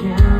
can.